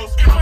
hoes.